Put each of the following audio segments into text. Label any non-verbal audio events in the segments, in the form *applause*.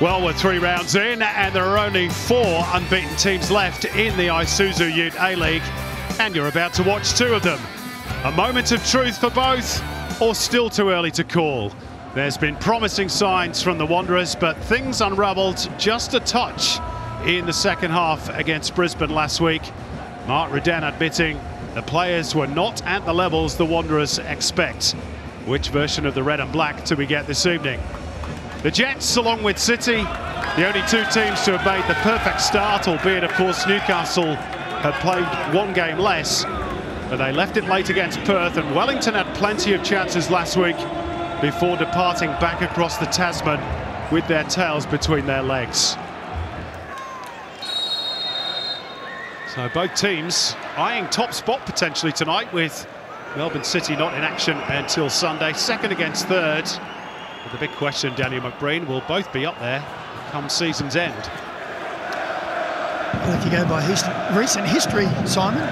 Well, we're three rounds in, and there are only four unbeaten teams left in the Isuzu Ute A-League, and you're about to watch two of them. A moment of truth for both, or still too early to call? There's been promising signs from the Wanderers, but things unravelled just a touch in the second half against Brisbane last week. Marko Rudan admitting the players were not at the levels the Wanderers expect. Which version of the red and black do we get this evening? The Jets, along with City, the only two teams to have made the perfect start, albeit, of course, Newcastle had played one game less. But they left it late against Perth, and Wellington had plenty of chances last week before departing back across the Tasman with their tails between their legs. So both teams eyeing top spot potentially tonight with Melbourne City not in action until Sunday, second against third. But the big question, Daniel McBreen, will both be up there come season's end. Well, if you go by his recent history, Simon,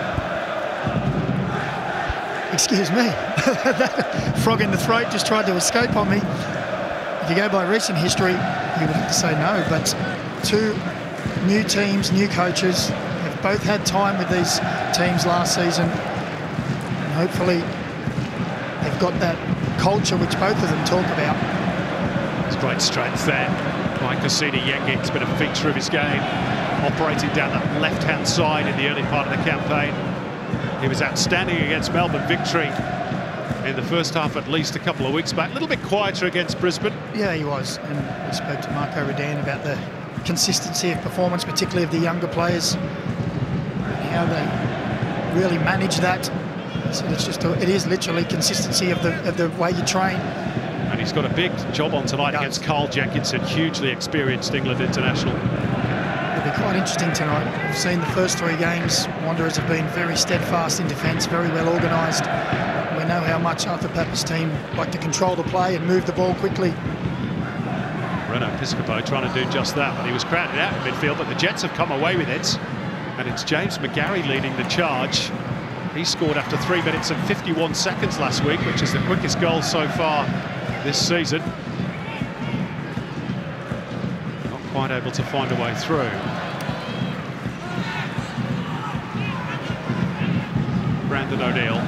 excuse me, that *laughs* frog in the throat just tried to escape on me. If you go by recent history, you would have to say no, but two new teams, new coaches, have both had time with these teams last season. And hopefully they've got that culture which both of them talk about. Great strength there. Mike Kusini Yengi, it's been a feature of his game, operating down that left-hand side in the early part of the campaign. He was outstanding against Melbourne victory in the first half at least a couple of weeks back. A little bit quieter against Brisbane. Yeah, he was. And we spoke to Marko Rudan about the consistency of performance, particularly of the younger players, and how they really manage that. So it's just a, it is literally consistency of the of the way you train. He's got a big job on tonight against Carl Jenkinson, hugely experienced England international. It'll be quite interesting tonight. We've seen the first three games. Wanderers have been very steadfast in defence, very well organised. We know how much Arthur Papas' team like to control the play and move the ball quickly. Renato Piscopo trying to do just that, but he was crowded out in midfield, but the Jets have come away with it. And it's James McGarry leading the charge. He scored after 3 minutes and 51 seconds last week, which is the quickest goal so far this season. Not quite able to find a way through. Brandon O'Neill.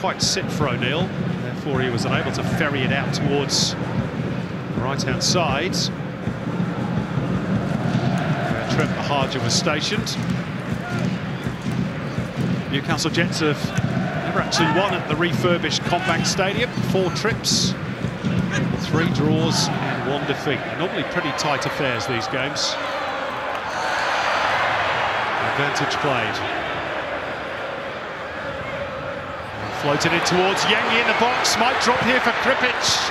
Quite sit for O'Neill, therefore he was unable to ferry it out towards the right-hand side. Where Trent Buhagiar was stationed. Newcastle Jets have actually won at the refurbished CommBank Stadium. Four trips, three draws and one defeat. They're normally pretty tight affairs, these games. Advantage played. Floated it towards Yengi in the box. Might drop here for Krpić.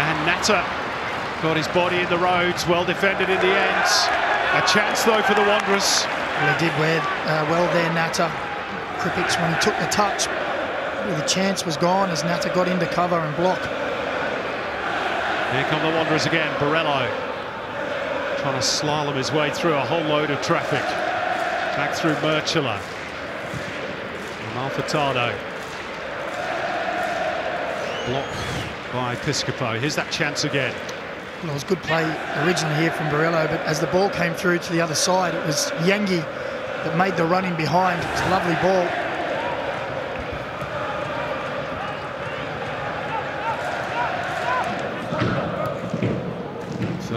And Natta got his body in the roads. Well defended in the end. A chance, though, for the Wanderers. Well, he did wear, uh, well there, Natta. Krpić, when he took the touch, well, the chance was gone as Natta got into cover and block. Here come the Wanderers again. Borrello trying to slalom his way through a whole load of traffic. Back through Mrcela. And. Block by Piscopo. Here's that chance again. Well, it was good play originally here from Borrello, but as the ball came through to the other side, it was Yengi that made the run in behind. It's a lovely ball.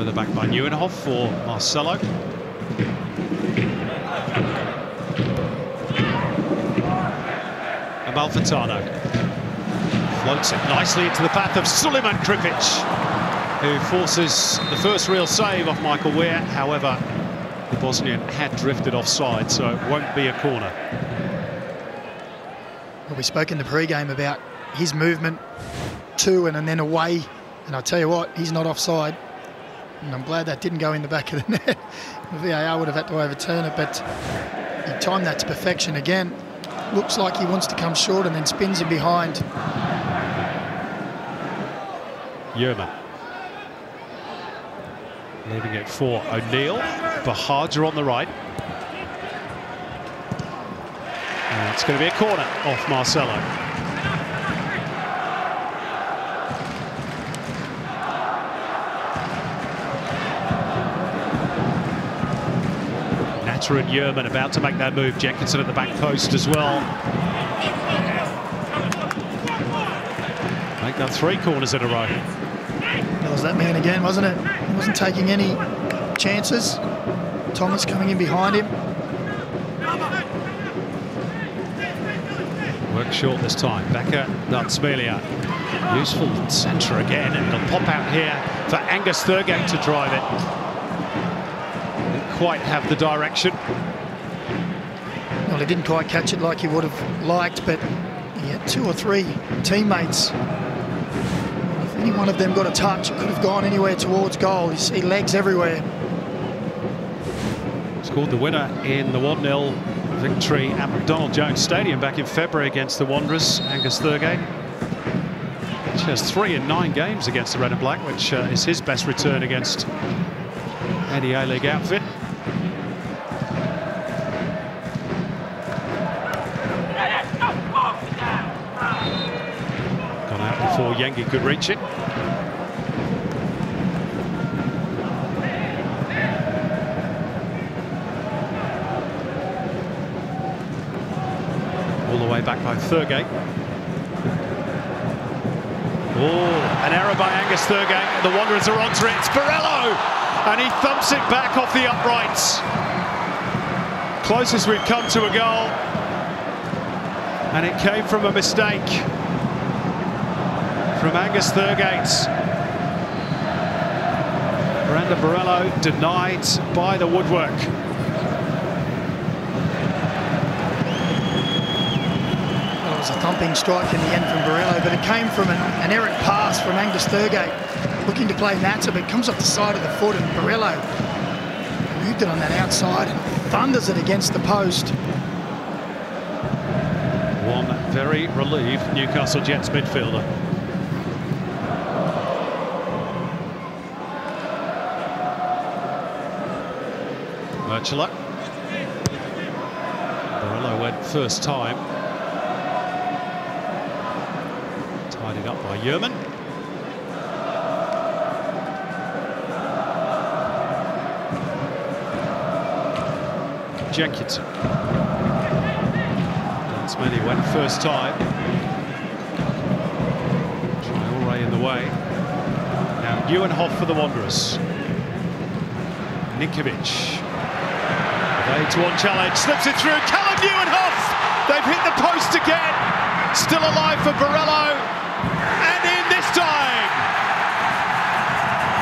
Further back by Nieuwenhof for Marcelo. And Malfitano floats it nicely into the path of Sulejman Krpić, who forces the first real save off Michael Weier. However, the Bosnian had drifted offside, so it won't be a corner. Well, we spoke in the pre-game about his movement to and, and then away, and I tell you what, he's not offside. And I'm glad that didn't go in the back of the net. *laughs* the VAR would have had to overturn it, but he timed that to perfection again. Looks like he wants to come short and then spins him behind. Jurman. Leaving it for O'Neill. Buhagiar on the right. And it's going to be a corner off Marcelo. And Jurman about to make that move. Jenkinson at the back post as well. Make that three corners in a row. That was that man again, wasn't it? He wasn't taking any chances. Thomas coming in behind him. Work short this time. Becker, Dartsmelia. Useful centre again, and it'll pop out here for Angus Thurgate to drive it. Didn't quite have the direction. Well, he didn't quite catch it like he would have liked, but he had two or three teammates. If any one of them got a touch, it could have gone anywhere towards goal. You see legs everywhere. Scored the winner in the 1-0 victory at McDonald Jones Stadium back in February against the Wanderers, Angus Thurgate. He has three in nine games against the Red and Black, which uh, is his best return against any A-League outfit. Yengi could reach it. All the way back by Thurgate. Oh, an error by Angus Thurgate. The Wanderers are onto it. It's! And he thumps it back off the uprights. Closest we've come to a goal. And it came from a mistake from Angus Thurgate. Brandon Borrello denied by the woodwork. Well, it was a thumping strike in the end from Borrello, but it came from an, an errant pass from Angus Thurgate, looking to play Natta, but it comes off the side of the foot, and Borrello moved it on that outside and thunders it against the post. One very relieved Newcastle Jets midfielder. Mrcela. Borrello went first time. Tidied up by Jurman. Jenkinson. Dunsmany went first time. Traore in the way. Now Nieuwenhof for the Wanderers. Ninkovic. To one challenge, slips it through. Calem Nieuwenhof! They've hit the post again. Still alive for Borrello. And in this time.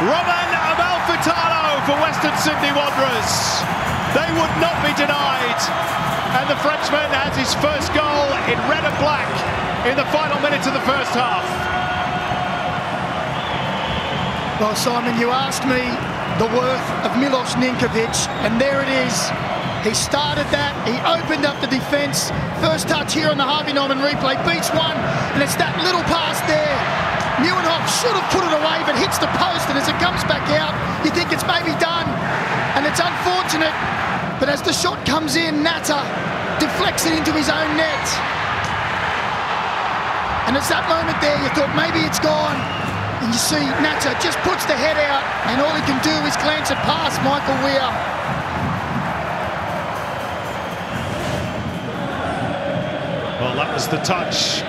Romain Amalfitano for Western Sydney Wanderers. They would not be denied. And the Frenchman has his first goal in red and black in the final minutes of the first half. Well, Simon, you asked me the worth of Milos Ninkovic, and there it is. He started that, he opened up the defence. First touch here on the Harvey Norman replay, beats one, and it's that little pass there. Nieuwenhof should have put it away, but hits the post, and as it comes back out, you think it's maybe done. And it's unfortunate, but as the shot comes in, Natta deflects it into his own net. And it's that moment there, you thought maybe it's gone. And you see Natta just puts the head out, and all he can do is glance it past Michael Weier. Well, that was the touch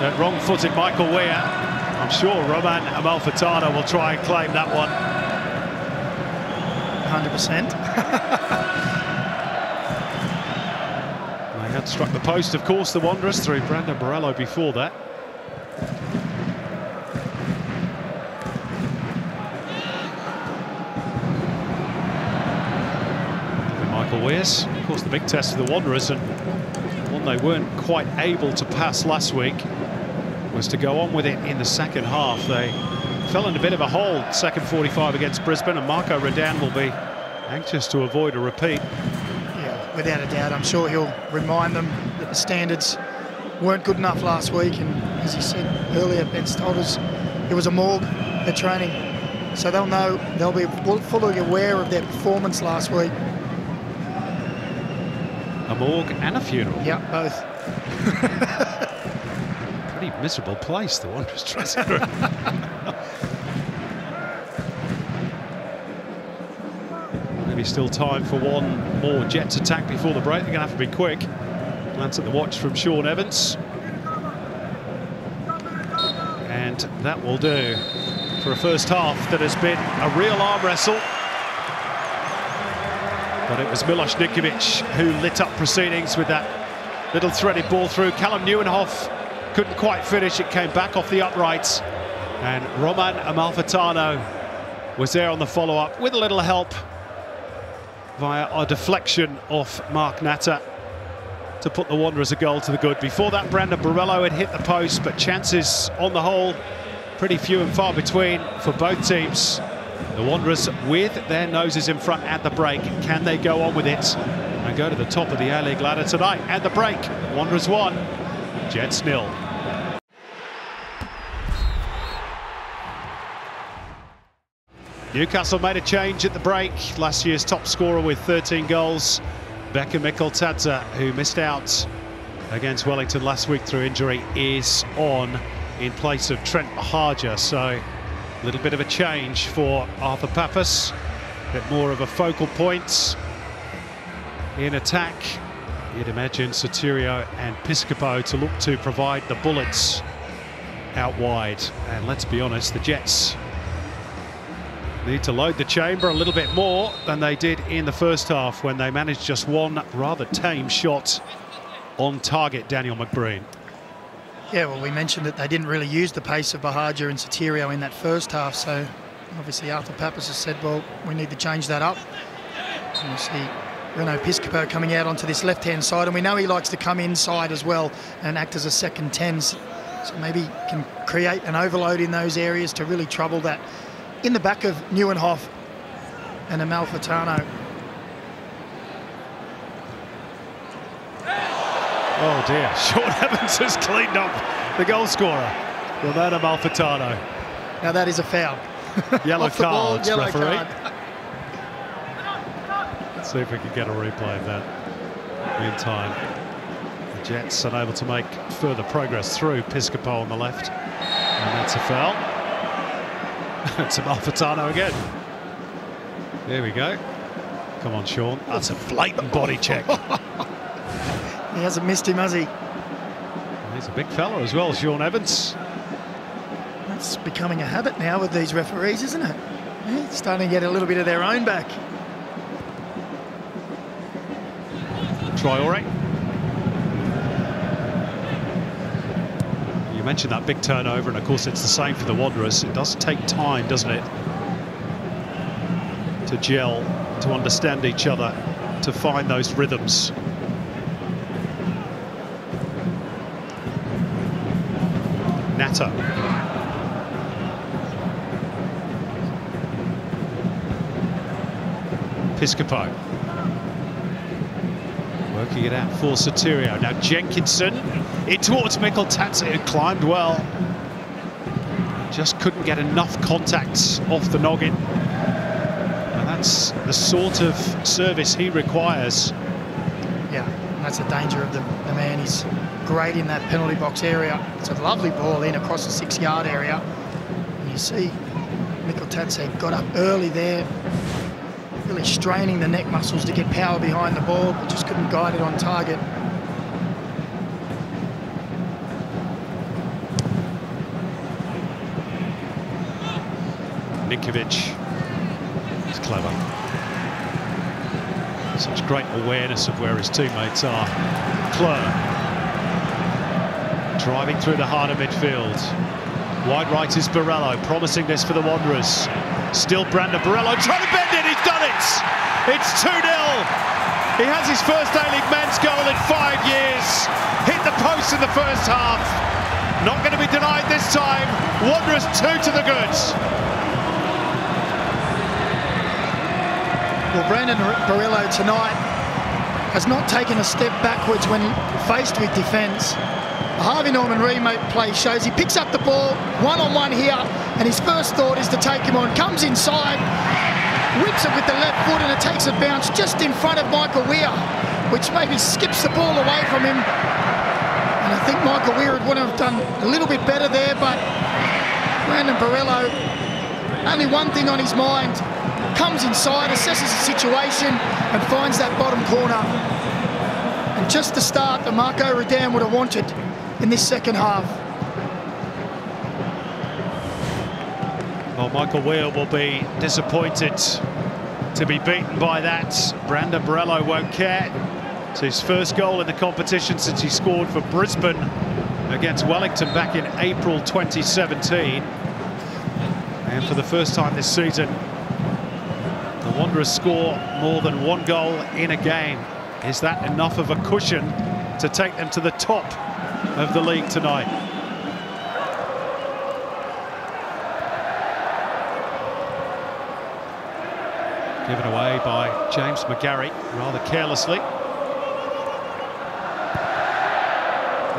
that wrong-footed Michael Weier. I'm sure Romain Amalfitano will try and claim that one. 100%. *laughs* They had struck the post, of course, the Wanderers through Brandon Borrello before that. Michael Weirs, of course, the big test of the Wanderers and they weren't quite able to pass last week was to go on with it in the second half. They fell in a bit of a hole second 45 against Brisbane and Marko Rudan will be anxious to avoid a repeat. Yeah, without a doubt. I'm sure he'll remind them that the standards weren't good enough last week. And as he said earlier, Ben told us it was a morgue, their training. So they'll know, they'll be fully aware of their performance last week. A morgue and a funeral. Yeah, both. *laughs* Pretty miserable place, the Wanderers dressing room. *laughs* Maybe still time for one more Jets attack before the break. They're going to have to be quick. Glance at the watch from Shaun Evans. And that will do for a first half that has been a real arm wrestle. But it was Milos Ninkovic who lit up proceedings with that little threaded ball through. Calem Nieuwenhof couldn't quite finish. It came back off the uprights. And Romain Amalfitano was there on the follow-up with a little help via a deflection off Mark Natta to put the Wanderers a goal to the good. Before that, Brandon Borrello had hit the post, but chances on the whole pretty few and far between for both teams. The Wanderers with their noses in front at the break. Can they go on with it and go to the top of the A-League ladder tonight? At the break, Wanderers 1, Jets nil. Newcastle made a change at the break. Last year's top scorer with 13 goals, Beka Mikeltadze, who missed out against Wellington last week through injury, is on in place of Trent Buhagiar. So a little bit of a change for Arthur Papas. A bit more of a focal point in attack. You'd imagine Sotirio and Piscopo to look to provide the bullets out wide. And let's be honest, the Jets need to load the chamber a little bit more than they did in the first half when they managed just one rather tame shot on target, Daniel McBreen. Yeah, well, we mentioned that they didn't really use the pace of Buhagiar and Sotirio in that first half, so obviously Arthur Papas has said, well, we need to change that up. And you see Reno Piscopo coming out onto this left-hand side, and we know he likes to come inside as well and act as a second 10, so maybe can create an overload in those areas to really trouble that in the back of Nieuwenhof and Amalfitano. Oh dear, *laughs* Shaun Evans has cleaned up the goal scorer, Romano Amalfitano. Now that is a foul. Yellow *laughs* card, yellow referee. card. Let's see if we can get a replay of that. Meantime, the Jets unable to make further progress through Piscopo on the left. And that's a foul. *laughs* to Amalfitano again. There we go. Come on, Shaun. That's a blatant body check. He hasn't missed him, has he? He's a big fella as well, Shaun Evans. That's becoming a habit now with these referees, isn't it? Yeah, starting to get a little bit of their own back. Traore. You mentioned that big turnover, and of course it's the same for the Wanderers. It does take time, doesn't it, to gel, to understand each other, to find those rhythms. Natta. Piscopo. Working it out for Sotirio. Now Jenkinson in towards Mikeltadze, who climbed well. Just couldn't get enough contact off the noggin. And that's the sort of service he requires. Yeah, that's the danger of the, the man. He's great in that penalty box area. It's a lovely ball in across the six-yard area. And you see Mikeltadze got up early there, really straining the neck muscles to get power behind the ball, but just couldn't guide it on target. Ninkovic is clever. Such great awareness of where his teammates are. Cleur driving through the heart of midfield. Wide right is Borrello, promising this for the Wanderers. Still Brandon Borrello trying to bend it, he's done it! It's 2-0. He has his first A-League men's goal in five years. Hit the post in the first half. Not going to be denied this time. Wanderers two to the goods. Well, Brandon Borrello tonight has not taken a step backwards when faced with defence. Harvey Norman replay shows he picks up the ball one-on-one here, and his first thought is to take him on. Comes inside, whips it with the left foot, and it takes a bounce just in front of Michael Weier, which maybe skips the ball away from him. And I think Michael Weier would have done a little bit better there, but Brandon Borrello, only one thing on his mind, comes inside, assesses the situation, and finds that bottom corner. And just the start that Marko Rudan would have wanted in this second half. Well, Michael Weier will be disappointed to be beaten by that. Brandon Borrello won't care. It's his first goal in the competition since he scored for Brisbane against Wellington back in April 2017. And for the first time this season, the Wanderers score more than one goal in a game. Is that enough of a cushion to take them to the top of the league tonight? Given away by James McGarry rather carelessly.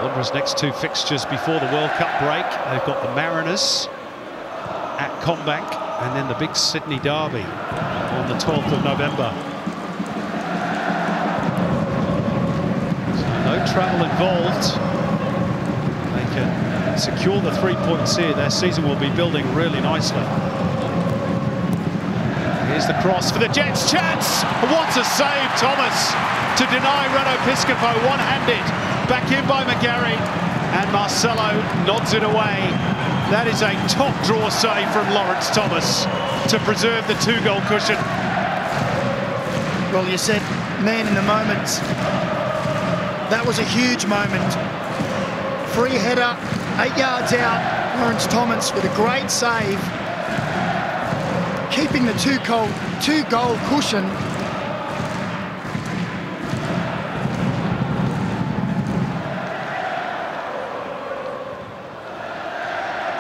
Wanderers' next two fixtures before the World Cup break. They've got the Mariners at CommBank and then the big Sydney Derby on the 12th of November. So no travel involved. Can secure the three points here. Their season will be building really nicely. Here's the cross for the Jets. Chance! What a save, Thomas, to deny Reno Piscopo one-handed. Back in by McGarry. And Marcelo nods it away. That is a top draw save from Lawrence Thomas to preserve the two-goal cushion. Well, you said man in the moment. That was a huge moment. Free header, eight yards out. Lawrence Thomas with a great save. Keeping the two goal, two goal cushion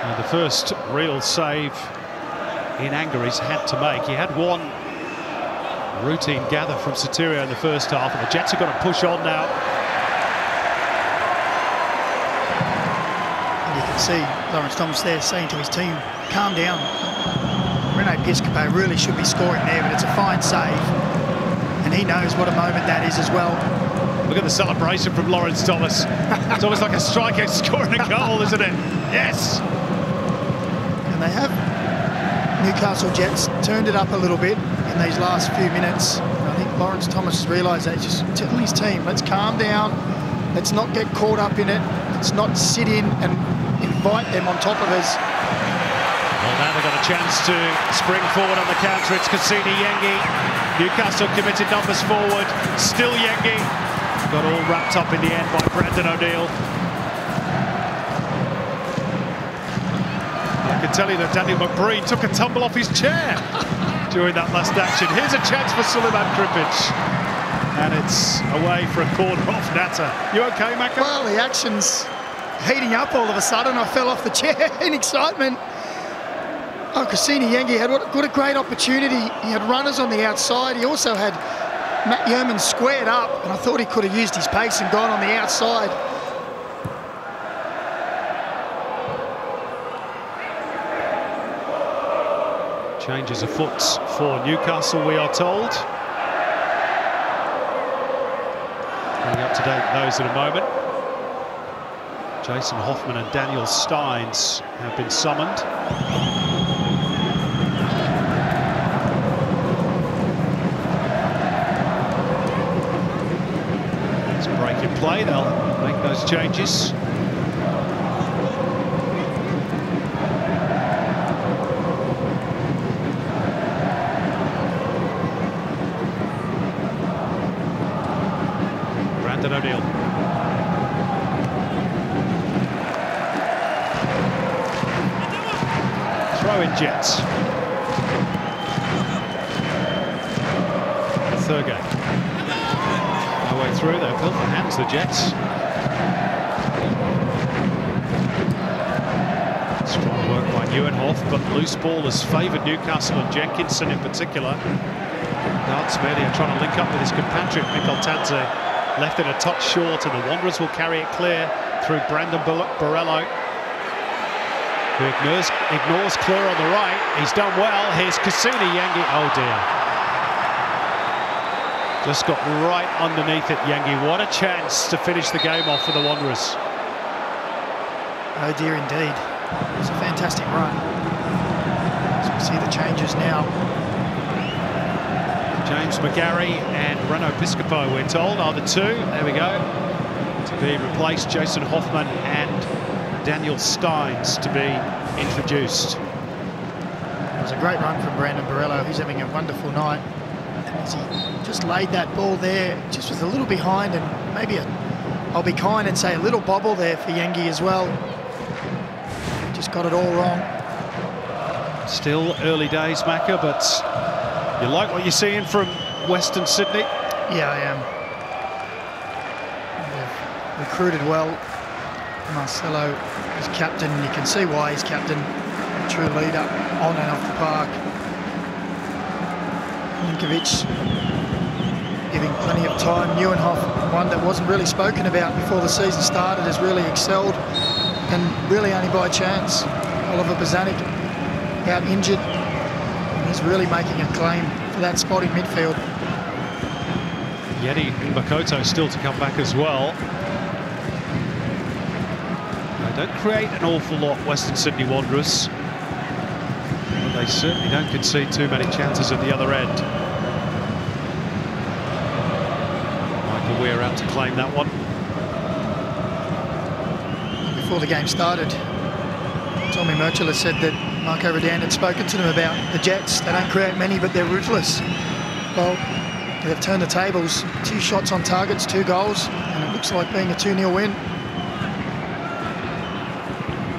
And the first real save in anger he's had to make. He had one routine gather from Sotirio in the first half, and the Jets are going to push on now. And you can see Lawrence Thomas there saying to his team, calm down. Reno Piscopo really should be scoring there, but it's a fine save. And he knows what a moment that is as well. Look at the celebration from Lawrence Thomas. *laughs* it's almost like a striker scoring a goal, isn't it? Yes. And they have Newcastle Jets turned it up a little bit in these last few minutes. I think Lawrence Thomas has realised that. He's just telling his team, let's calm down. Let's not get caught up in it. Let's not sit in and invite them on top of us. Well, now they've got a chance to spring forward on the counter. It's Kusini Yengi. Newcastle committed numbers forward. Still Yengi. Got all wrapped up in the end by Brandon O'Neill. I can tell you that Daniel McBreen took a tumble off his chair *laughs* during that last action. Here's a chance for Sulejman Krpić. And it's away for a corner off Natta. You okay, Macca? Well, the action's heating up all of a sudden. I fell off the chair *laughs* in excitement. Oh, Kusini Yengi had what, what a great opportunity. He had runners on the outside. He also had Matt Jurman squared up, and I thought he could have used his pace and gone on the outside. Changes of afoot for Newcastle, we are told. Coming up to date those in a moment. Jason Hoffman and Daniel Stynes have been summoned. It's break in play, they'll make those changes. Brandon O'Neill. Throw in Jets. Thurgate. No way through though, built for hands the Jets. Strong work by Nieuwenhof, but loose ball has favoured Newcastle and Jenkinson in particular. Dartsmelia trying to link up with his compatriot Mikeltadze. Left it a touch short and the Wanderers will carry it clear through Brandon Borrello. Who ignores, ignores Cleur on the right. He's done well. Here's Kusini Yengi. Oh dear. Just got right underneath it, Yengi. What a chance to finish the game off for the Wanderers. Oh dear, indeed. It's a fantastic run. See the changes now. James McGarry and Reno Piscopo, we're told, are the two. There we go. To be replaced, Jason Hoffman and Daniel Stynes to be introduced. It was a great run from Brandon Borrello. He's having a wonderful night. As he just laid that ball there, just was a little behind and maybe a, I'll be kind and say a little bobble there for Yengi as well. Just got it all wrong. Still early days, Macca, but you like what you're seeing from Western Sydney? Yeah, I am. They've recruited well. Marcelo is captain. You can see why he's captain. True leader on and off the park. Ninkovic giving plenty of time. Nieuwenhof, one that wasn't really spoken about before the season started, has really excelled and really only by chance. Oliver Bozanic out injured. He's really making a claim for that spot in midfield. Yeni Ngbakoto still to come back as well. They don't create an awful lot, Western Sydney Wanderers. But they certainly don't concede too many chances at the other end. Michael Weier out to claim that one. Before the game started, Tommy Mrcela said that Marko Rudan had spoken to them about the Jets. They don't create many, but they're ruthless. Well, they've turned the tables. Two shots on targets, two goals, and it looks like being a 2-0 win.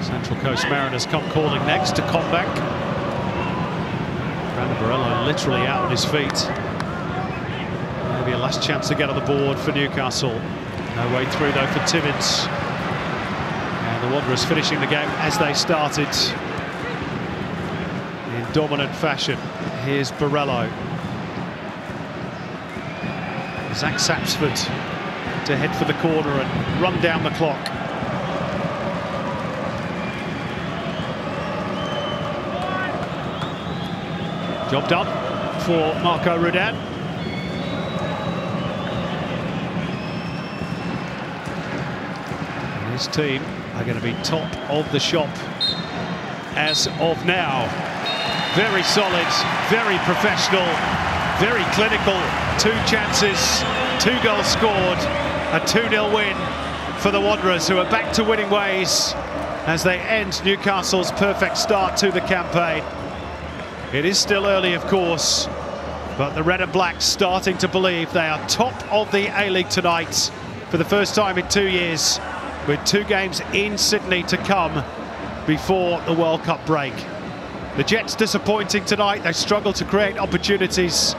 Central Coast Mariners come calling next to CommBank. Brandon Borrello literally out on his feet. Maybe a last chance to get on the board for Newcastle. No way through though for Timmins. And the Wanderers finishing the game as they started in dominant fashion. Here's Borrello. Zac Sapsford to head for the corner and run down the clock. Job done for Marko Rudan. His team are going to be top of the shop as of now. Very solid, very professional, very clinical. Two chances, two goals scored, a 2-0 win for the Wanderers, who are back to winning ways as they end Newcastle's perfect start to the campaign. It is still early, of course, but the Red and Blacks starting to believe they are top of the A-League tonight for the first time in two years, with two games in Sydney to come before the World Cup break. The Jets disappointing tonight. They struggle to create opportunities.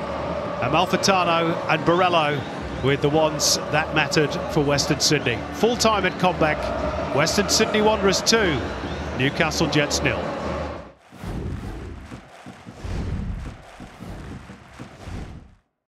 Amalfitano and Borrello with the ones that mattered for Western Sydney. Full time at CommBank. Western Sydney Wanderers 2, Newcastle Jets nil.